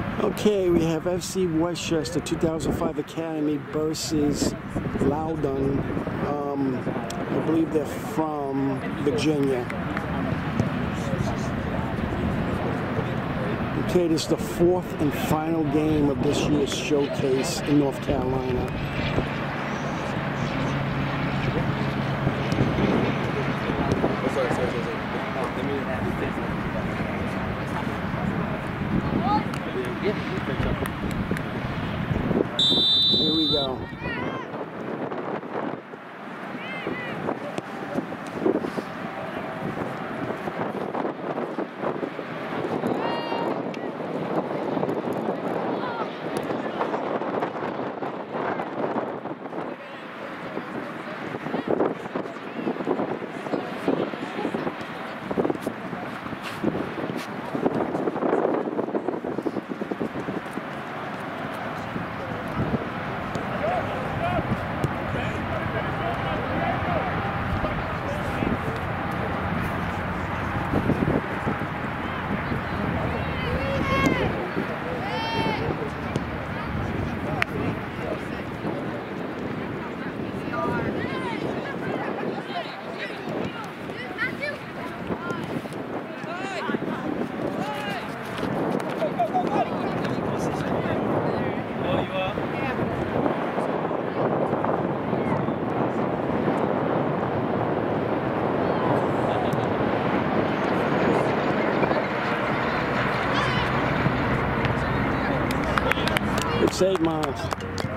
Okay, we have FC Westchester 2005 Academy versus Loudoun. Um, I believe they're from Virginia. Okay, this is the fourth and final game of this year's showcase in North Carolina. Here we go. Good save, Miles.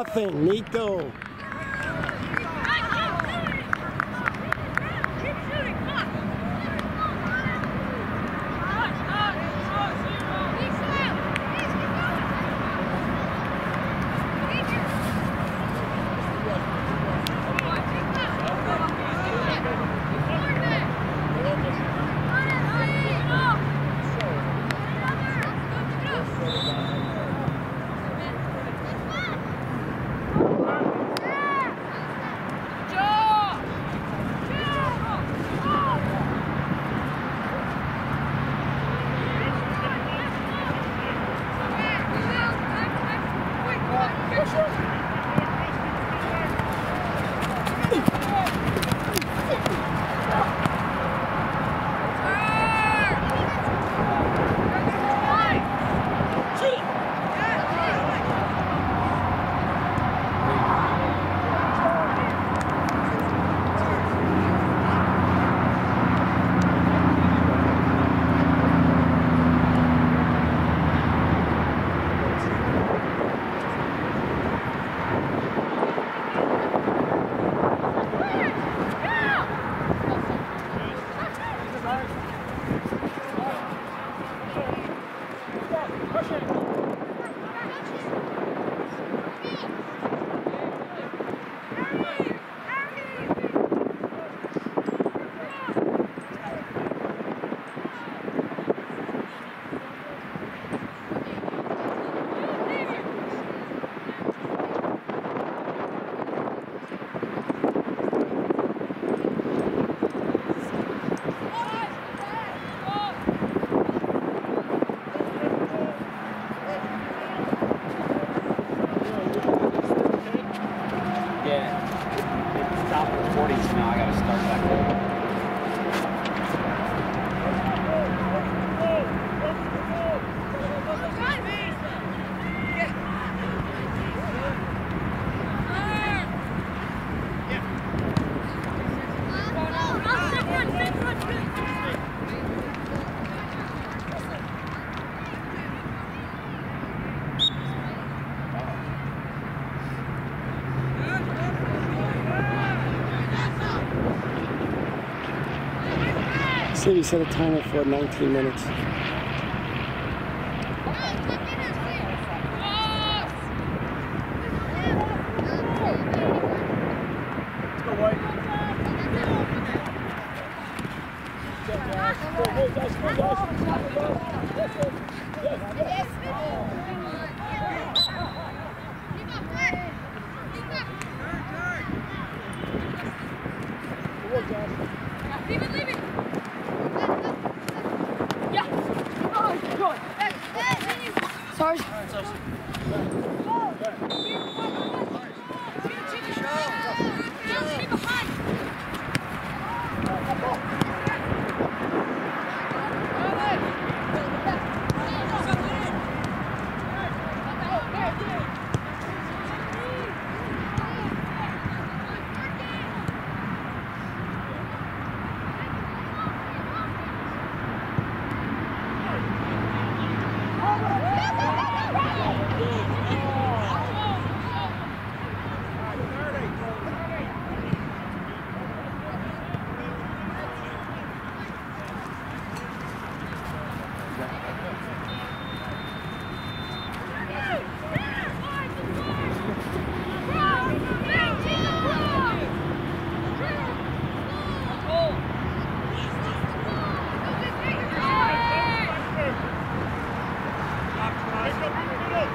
Nothing, Nico. Siri set a timer for 19 minutes. Oh,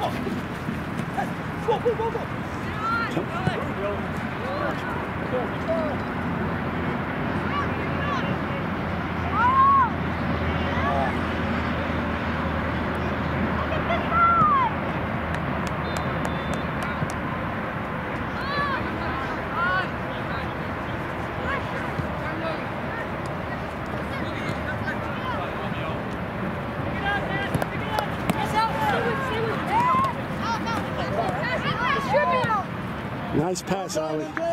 Go, go, go, go. Nice pass, Ali.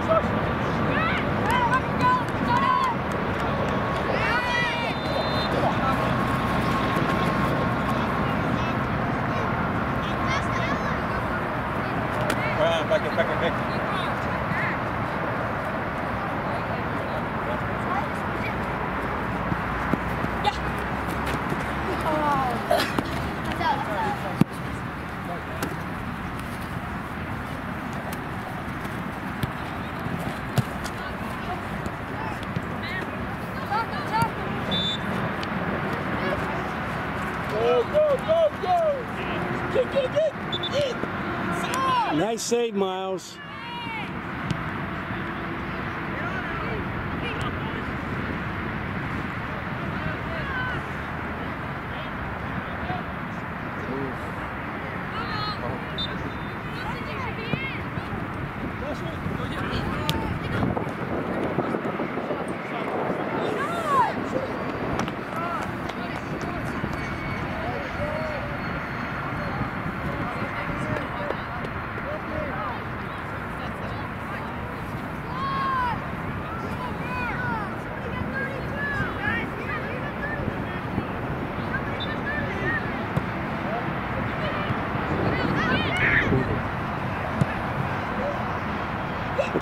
push, push. Save, Miles.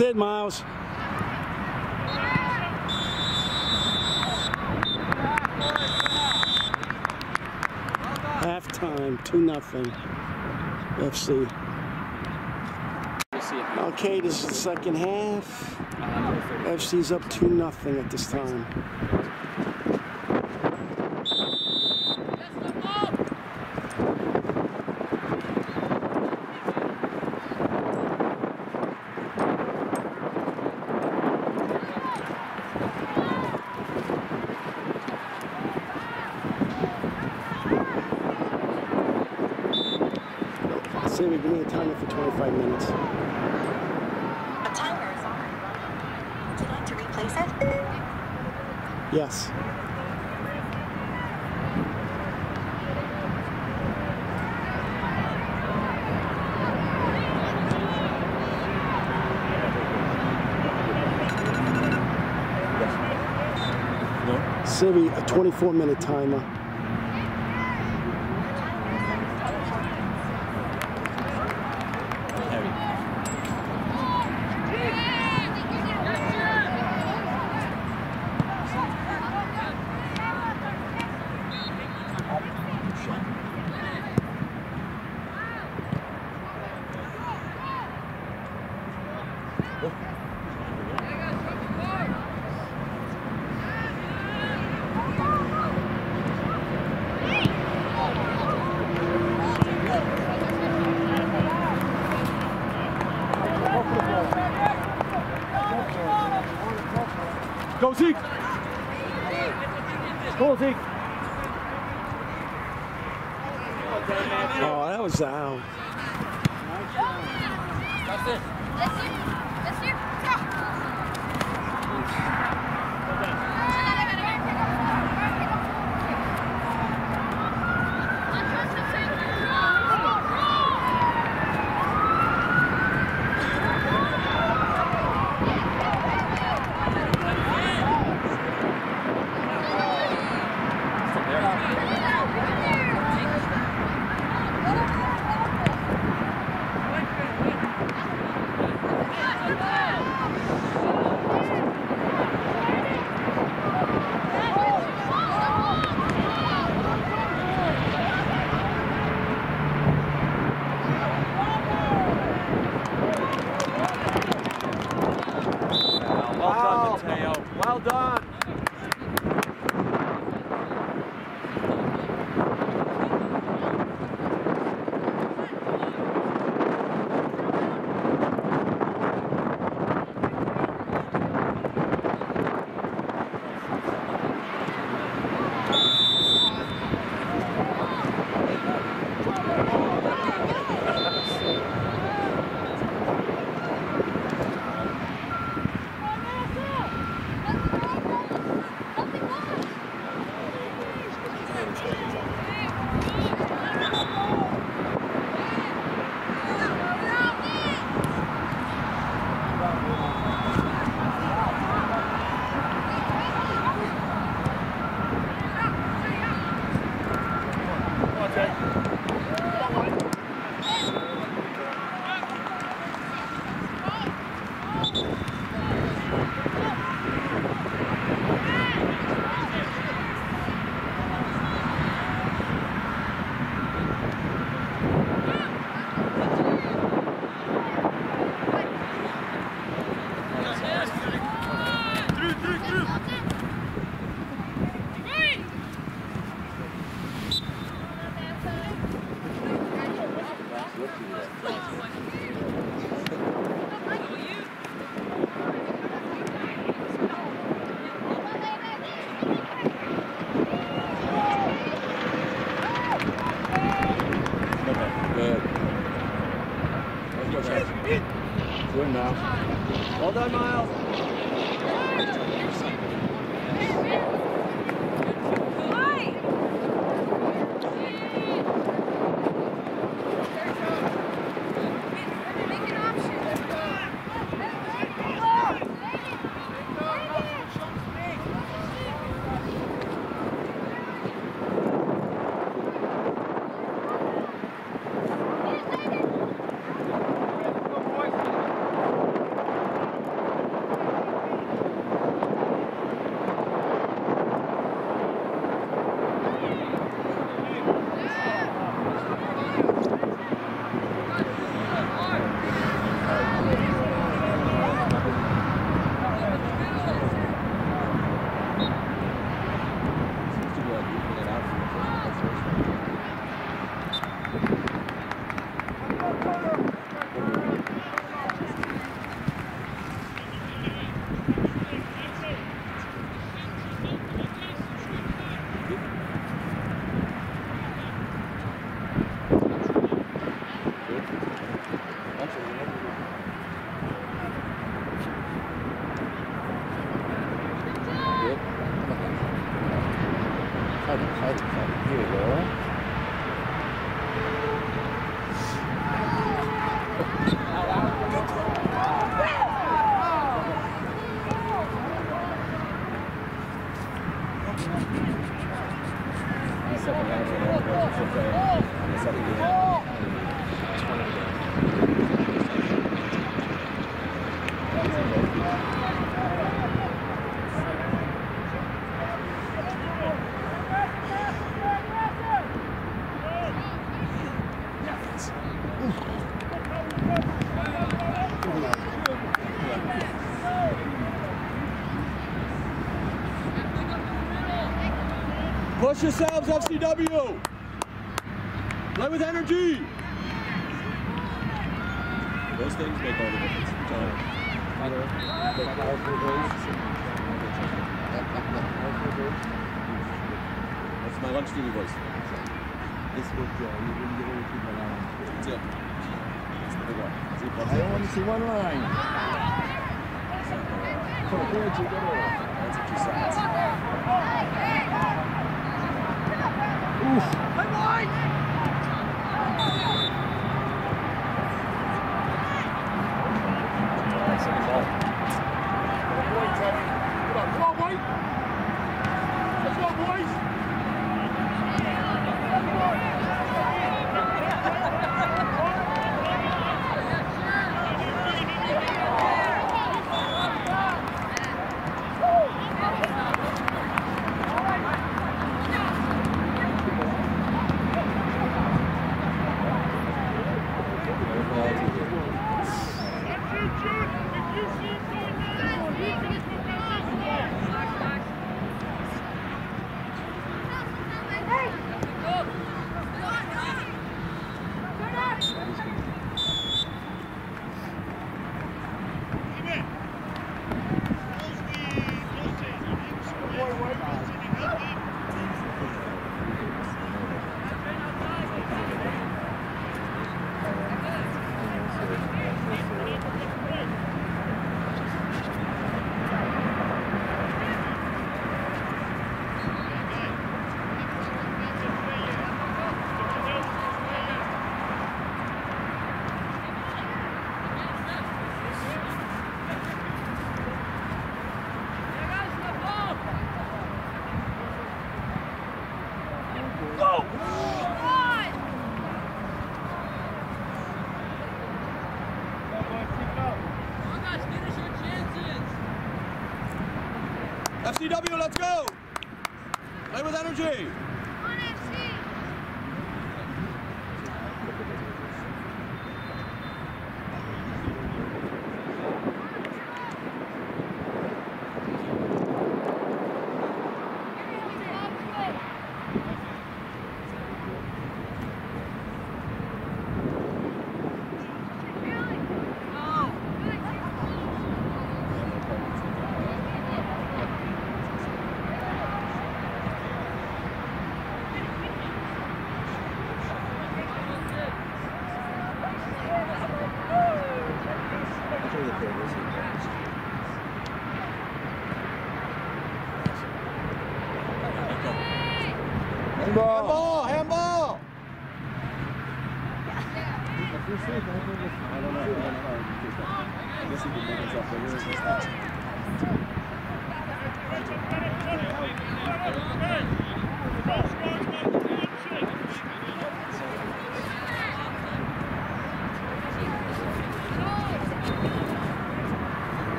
That's it, Miles. Halftime, 2 nothing. FC. Okay, this is the second half. FC's up 2 nothing at this time. Siri give me a timer for 25 minutes. A timer is on. Would you like to replace it? Yes. Siri, a 24 minute timer. Go Zeke! Go Zeke! Oh, that was out. Well Push yourselves, FCW. Play with energy. Those things make all the difference. I'm telling you. That's my lunch duty voice. That's it. That's the big one. See, that's I it. only see one line. That's what you said. Oof. FCW, let's go. Play with energy.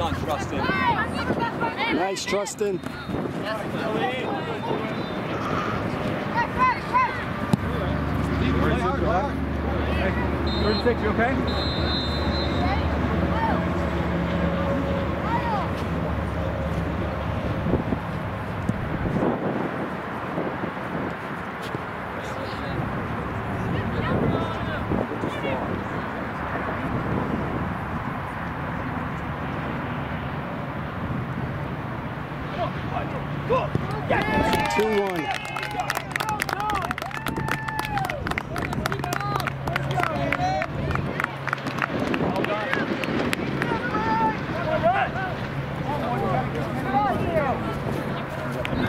Done, Trustin. Nice, Trustin. Third and six, you okay? Two one.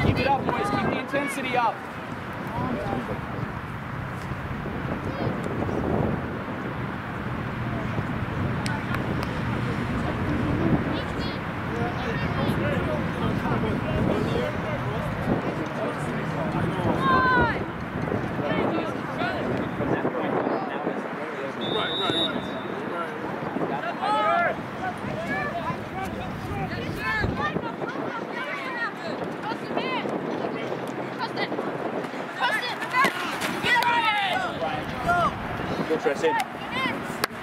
Keep it up, boys. Keep the intensity up. Go, Tristan.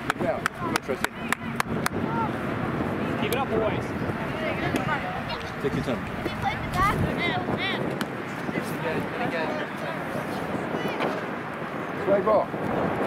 Good girl. Good, Tristan. Keep it up, boys. Take your time. Play ball.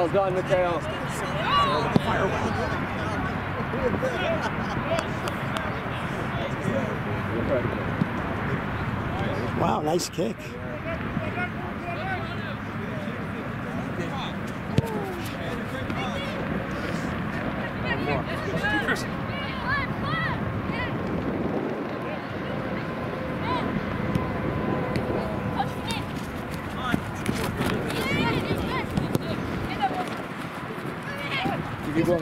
Well done, Mikhail. Wow, nice kick.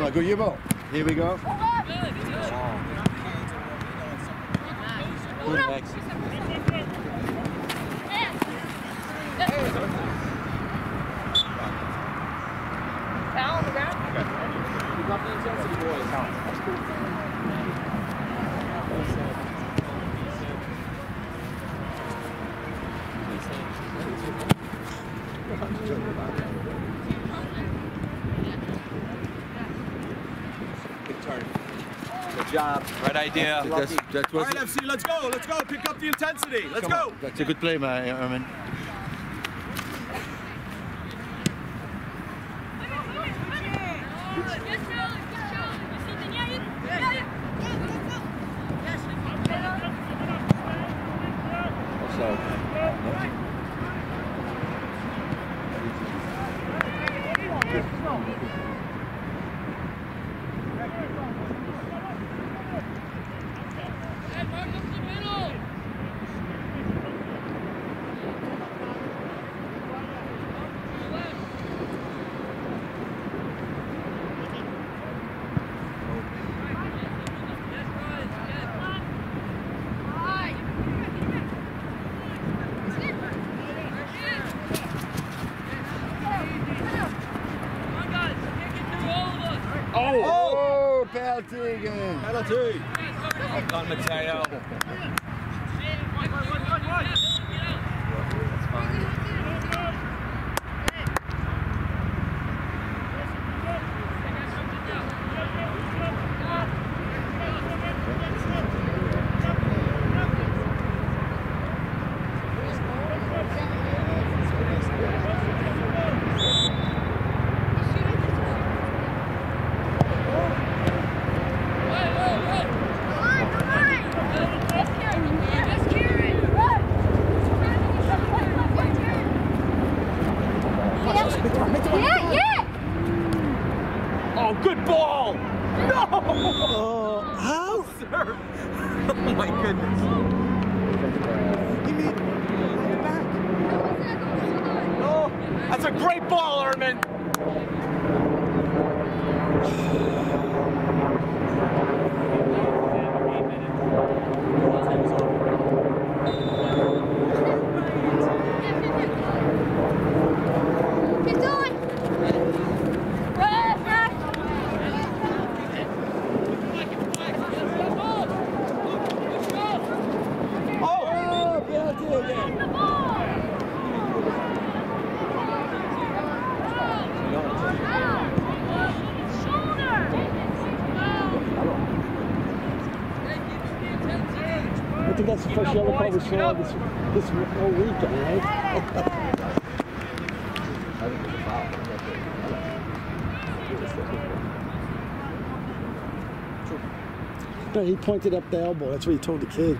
Keep your ball now. Go your ball. Here we go. Next. Keep the intensity, boys. Good turn. Good job. Right idea. That's, that All was, right, FC, let's go. Let's go. Pick up the intensity. Let's come go. on. That's a good play, man. Ermin. call the show this, this whole weekend, eh? right? no, he pointed up the elbow. That's what he told the kid.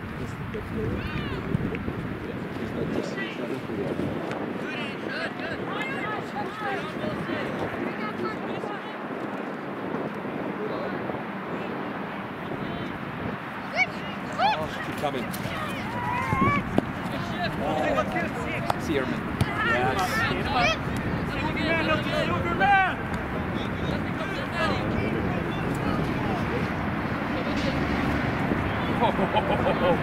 Go.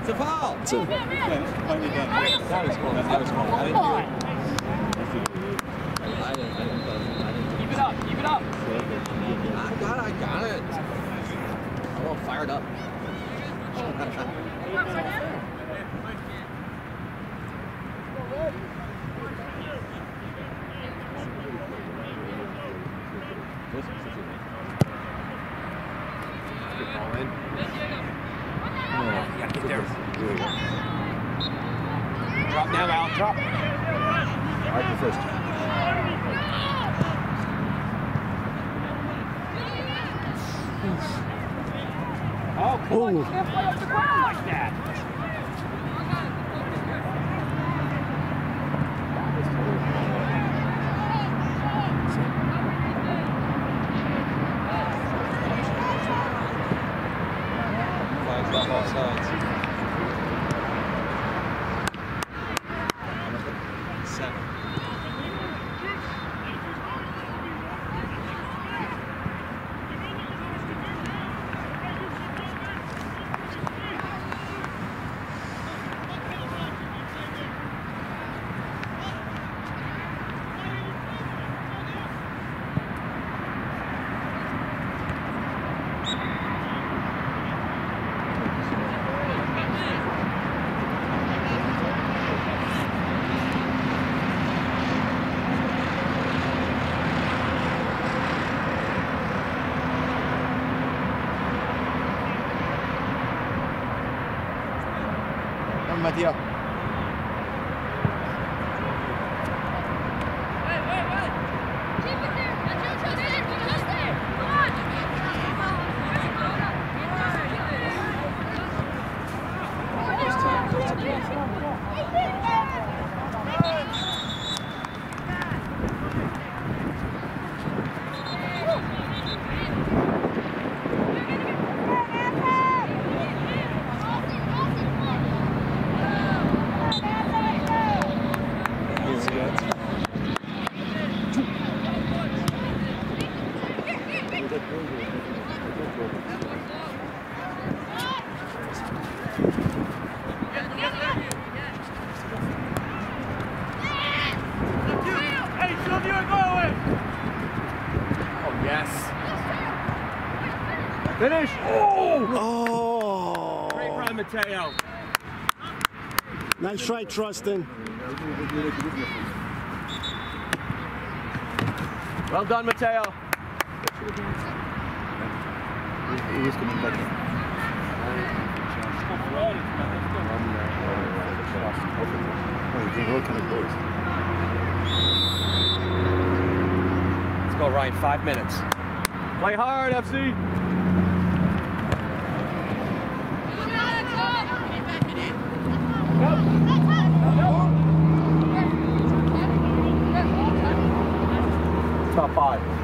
It's a foul. It's a, yeah, that was cool. That was cool. Mateo. Nice try, Trustin. Well done, Mateo. He was coming back. Oh, he's working at boys. Let's go, Ryan. Five minutes. Play hard, FC. Top five.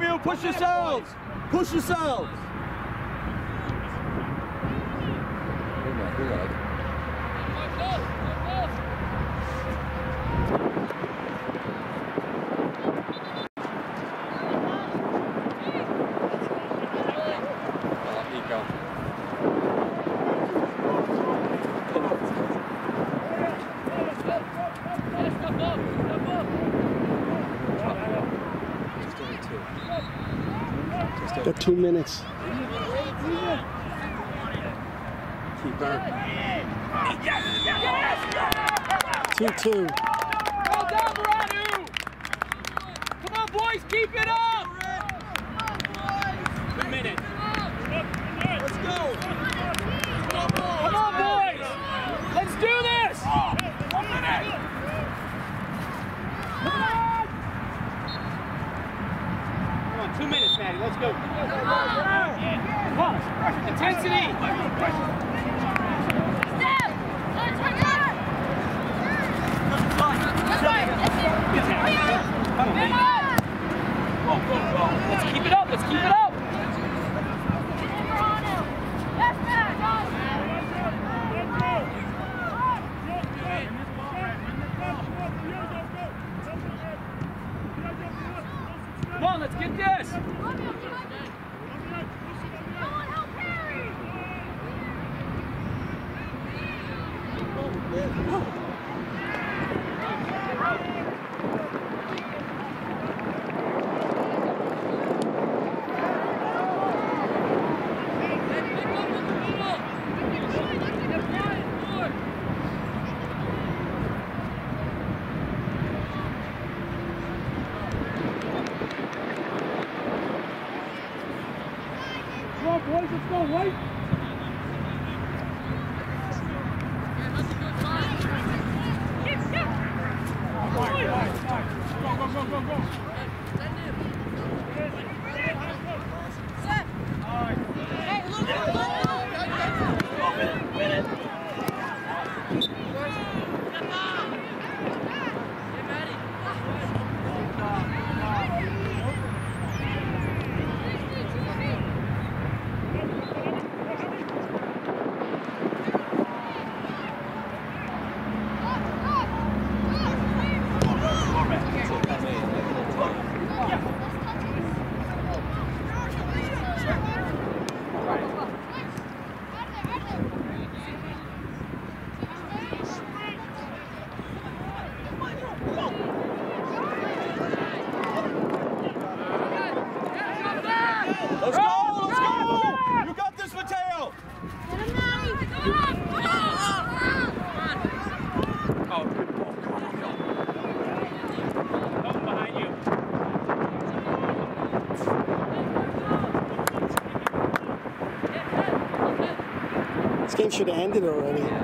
Push yourselves. Push yourselves. Got two minutes. Two two. Well done, Baradu. Come on, boys. Keep it up. Good minute. Let's go. Come on, boys. Let's do this. One minute. Come on. Come Maddie. Let's go. Intensity. Let's keep it up. Let's keep it up. Should have ended already.